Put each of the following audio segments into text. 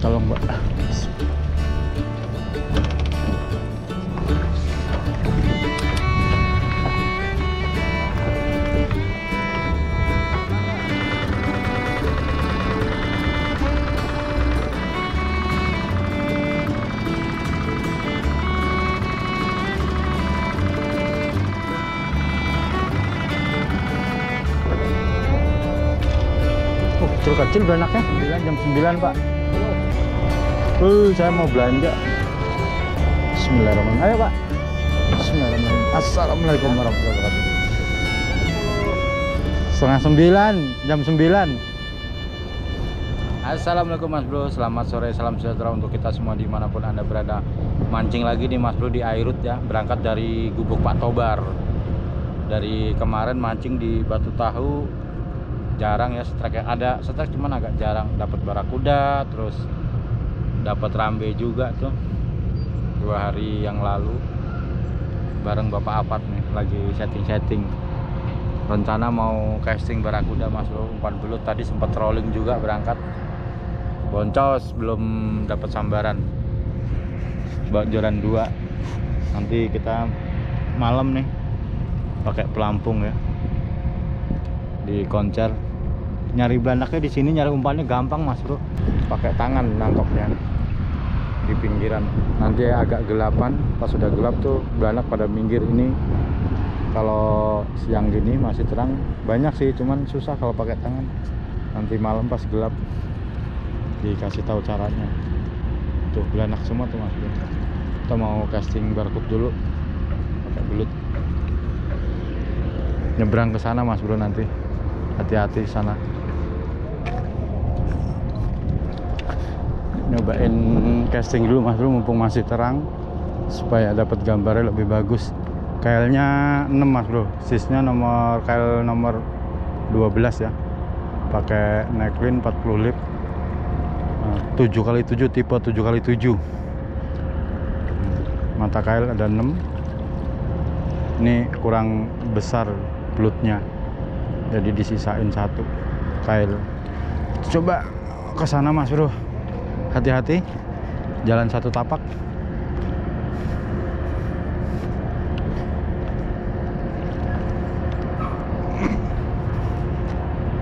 tolong mbak kecil beranaknya. Bilang jam 9 pak. Uh, saya mau belanja. Bismillahirrahmanirrahim. Ayo pak. Bismillahirrahmanirrahim. Assalamualaikum warahmatullahi wabarakatuh. Setengah sembilan, jam sembilan. Assalamualaikum Mas Bro, selamat sore, salam sejahtera untuk kita semua di mana pun anda berada. Mancing lagi nih Mas Bro di Airut ya, berangkat dari Gubuk Pak Tobar. Dari kemarin mancing di Batu Tahu, jarang ya strike ada strike cuman agak jarang dapat barakuda terus dapat rambe juga tuh. Dua hari yang lalu bareng bapak apat nih lagi setting-setting. Rencana mau casting barakuda mas bro umpan belut. Tadi sempat trolling juga berangkat. Boncos belum dapat sambaran. Jalan dua. Nanti kita malam nih pakai pelampung ya di koncer nyari belanaknya di sini nyari umpannya gampang mas bro. Pakai tangan nangkapnya di pinggiran. Nanti agak gelapan pas sudah gelap tuh belanak pada minggir ini. Kalau siang gini masih terang. Banyak sih cuman susah kalau pakai tangan. Nanti malam pas gelap dikasih tahu caranya. Tuh belanak semua tuh mas. Kita mau casting barcode dulu. Pakai belut. Nyebrang ke sana mas bro nanti. Hati-hati sana nyobain casting dulu mas bro mumpung masih terang supaya dapat gambarnya lebih bagus. Kailnya 6 mas bro. Sisnya nomor kail nomor 12 ya. Pakai necklin 40 lip. 7 kali 7 tipe 7 kali 7 mata kail ada 6 ini kurang besar belutnya jadi disisain satu kail. Coba ke sana mas bro hati-hati. Jalan satu tapak.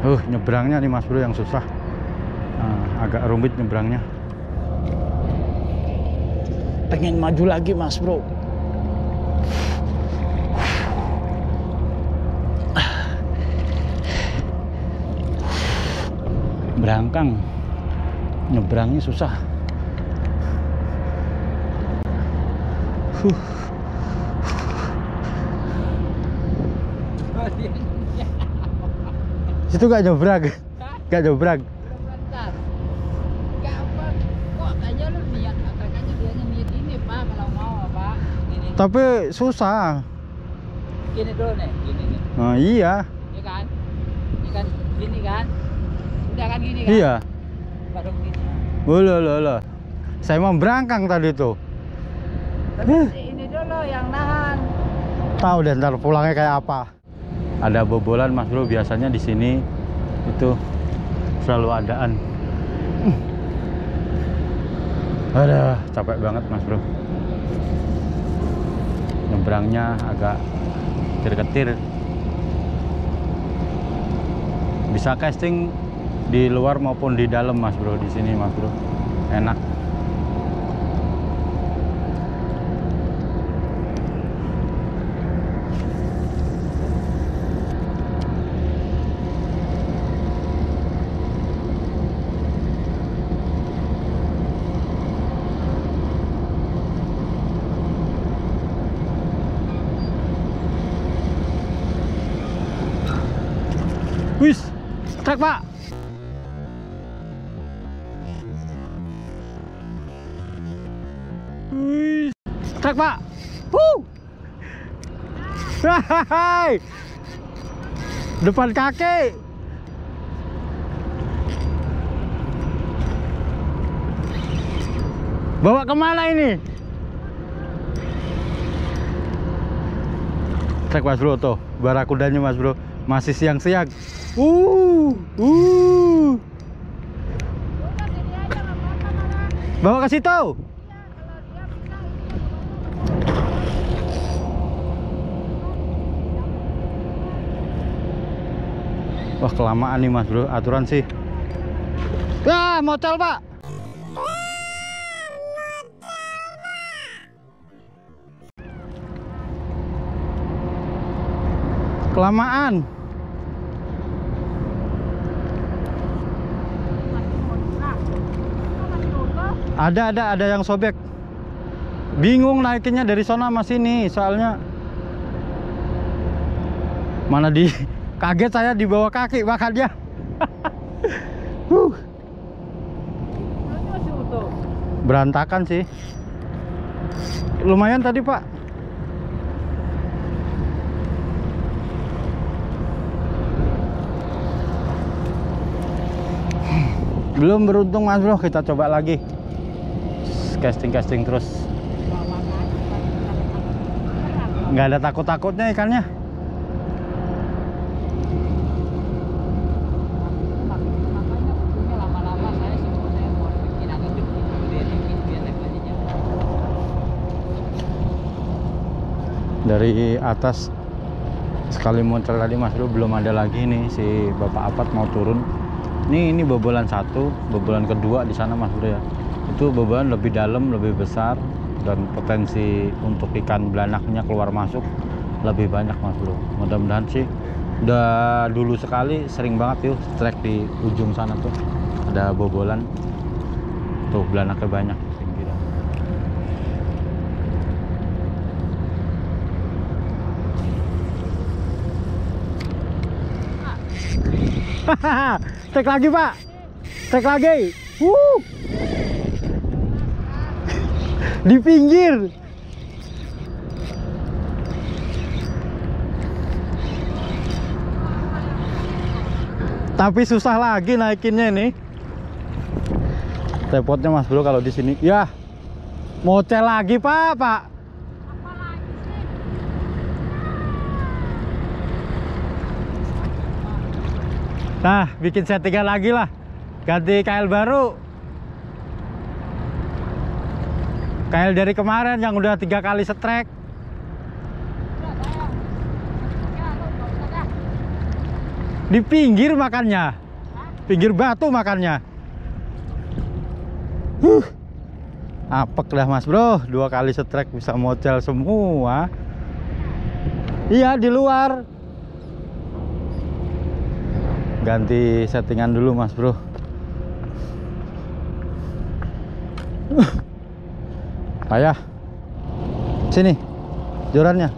Uh nyebrangnya nih mas bro yang susah. Nah, agak rumit nyebrangnya. Pengen maju lagi mas bro. Berangkang nyebrangnya susah huh. situ gak nyebrang gak nyebrang tapi susah gini dulu nih, gini nih, nah, iya ya kan? Ini kan, gini kan? Udah kan gini kan? iya Baru gini. Ulu. Saya mau berangkang tadi tuh. Tapi ini dulu yang nahan. Tahu deh ntar pulangnya kayak apa. Ada bobolan Mas Bro biasanya di sini itu selalu adaan. Ada capek banget Mas Bro. Nyebrangnya agak ketir-ketir. Bisa casting di luar maupun di dalam Mas Bro di sini Mas Bro. Enak. Wis, trek Pak. Trek Pak. Wuh. Hai. Depan kaki. Bawa ke mana ini? Trek Mas Bro tuh, barakudanya Mas Bro masih siang-siang. Uh, uh. Bawa ke situ. Wah kelamaan nih mas bro aturan sih. Wah motel pak. Kelamaan. Ada ada ada yang sobek. Bingung naikinnya dari sana sama sini soalnya mana di kaget saya di bawah kaki masih utuh. berantakan sih. Lumayan tadi, Pak. Belum beruntung Mas Bro, kita coba lagi. Casting-casting terus. Nggak ada takut-takutnya ikannya Makanya ujungnya lama-lama saya semua saya mau bikin agak gede biar bikin biar levelnya dari atas. Sekali muncul tadi Mas Bro belum ada lagi nih si Bapak Apat mau turun. Ini ini bobolan satu bobolan kedua di sana Mas Bro ya. Itu bobolan lebih dalam lebih besar dan potensi untuk ikan belanaknya keluar masuk lebih banyak Mas Bro. Mudah-mudahan sih udah dulu sekali sering banget yuk strike di ujung sana tuh. Ada bobolan. Tuh belanaknya banyak pinggiran Cek lagi pak. Cek lagi. Wuh. Di pinggir. Tapi susah lagi naikinnya ini. Repotnya mas bro kalau di sini. Ya Mocel lagi pak pak Nah, bikin settingan lagi lah. Ganti KL baru. KL dari kemarin yang udah tiga kali setrek. Di pinggir makannya. Pinggir batu makannya. Huh. Apek dah mas bro. Dua kali setrek bisa mocel semua. Iya di luar ganti settingan dulu mas bro. Ayah sini jorannya.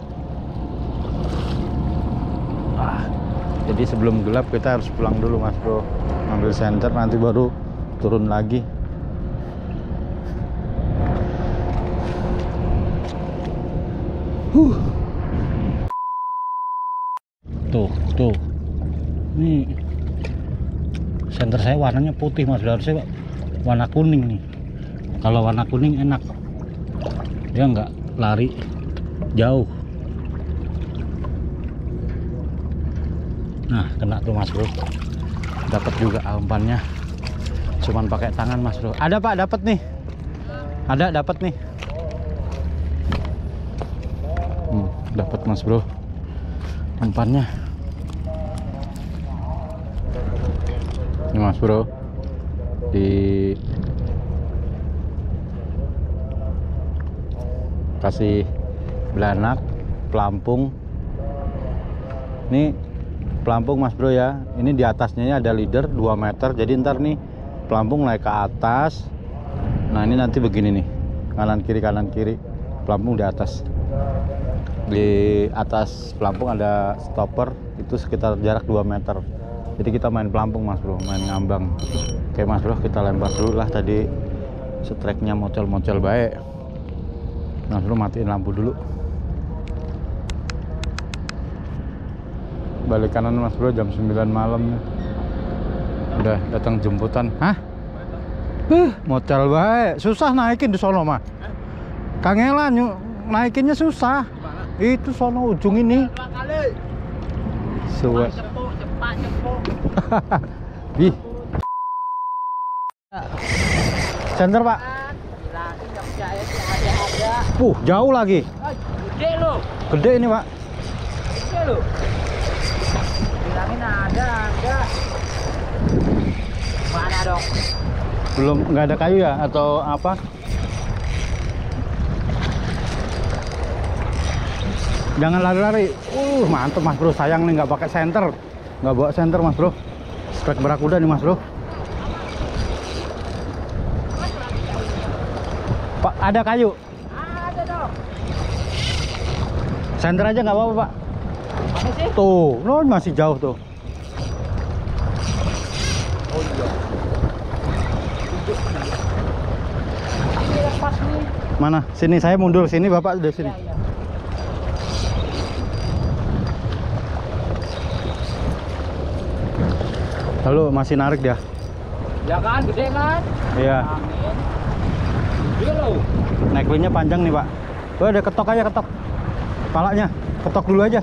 Ah, jadi sebelum gelap kita harus pulang dulu mas bro. Ambil senter nanti baru turun lagi. Huh. tuh tuh ini senter saya warnanya putih mas. Harusnya warna kuning nih. Kalau warna kuning enak. Dia nggak lari jauh. Nah kena tuh mas bro. Dapat juga umpannya. Cuman pakai tangan mas bro. Ada pak dapat nih. Ada dapat nih. Hmm, dapat mas bro. Umpannya ini mas bro. Di kasih belanak pelampung. Ini pelampung mas bro ya. Ini di atasnya ada leader 2 meter. Jadi ntar nih pelampung naik ke atas. Nah ini nanti begini nih. Kanan kiri kanan kiri. Pelampung di atas. Di atas pelampung ada stopper. Itu sekitar jarak 2 meter jadi kita main pelampung mas bro main ngambang. Oke mas bro kita lempar dulu lah tadi streknya mocel-mocel baik. Mas bro matiin lampu dulu. Balik kanan mas bro jam 9 malam. Udah datang jemputan. Hah? Huh, mocel baik. Susah naikin di sono mah kangelan yuk. Naikinnya susah. Itu sono ujung ini. Suwe Cepuk, cepat, Ih. Center pak. percaya sih ada ada. Uh, jauh lagi. Gede lo, Gede ini, Pak. gede lo. Bilangin ada ada. Mana dong? Belum nggak ada kayu ya atau apa? Jangan lari-lari. Uh, mantep Mas Bro. Sayang nih nggak pakai senter. Nggak bawa senter Mas Bro. Spek berakuda nih Mas Bro. Pak, ada kayu. Ada dong. Senter aja nggak apa-apa, Pak. Tuh, no, masih jauh tuh. Oh iya. Mana? Sini saya mundur sini, Bapak udah sini. Iya, iya. Lalu masih narik dia. Ya kan, gede kan? Iya. Necklinnya panjang nih, Pak. Tuh ada ketok aja ketok. Palanya, ketok dulu aja.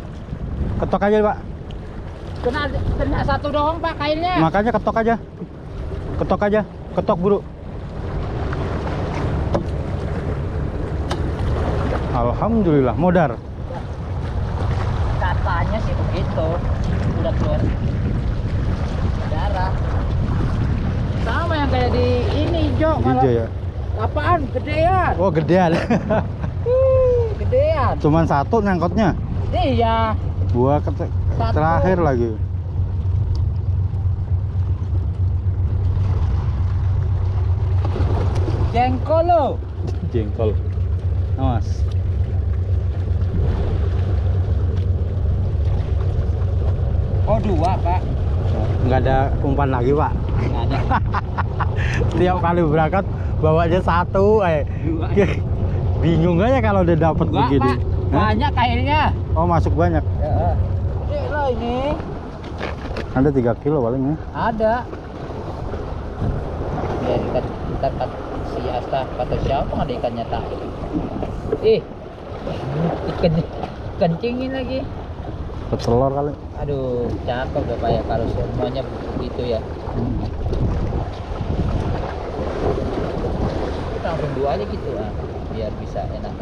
Ketok aja, Pak. Kena kena satu doang pak kainnya. Makanya ketok aja. Ketok aja. Ketok buru. Alhamdulillah, modar. Katanya sih begitu. Udah keluar darah. Sama yang kayak di Hijau ya. apaan? Gedean. Oh, gedean. Gedean. Cuman satu nyangkutnya. Iya. Satu. terakhir lagi. Jengkol lo. Jengkol. Awas. Oh dua pak. Nggak ada umpan lagi, Pak. Nggak ada. Tiap kali berangkat bawanya satu, eh. Bingung aja kalau udah dapet Dua begini. pak. Banyak kainnya. Oh, masuk banyak. Ya. Gede lo ini. Ada 3 kilo paling ya. Ada. Ya kita kita kat, si Asta kata siapa ada ikannya tak? Ih, ikan kencingin lagi. Petelur kali. Aduh, cakep bapak ya kalau semuanya begitu ya. Langsung dua aja gitu ah, biar bisa enak.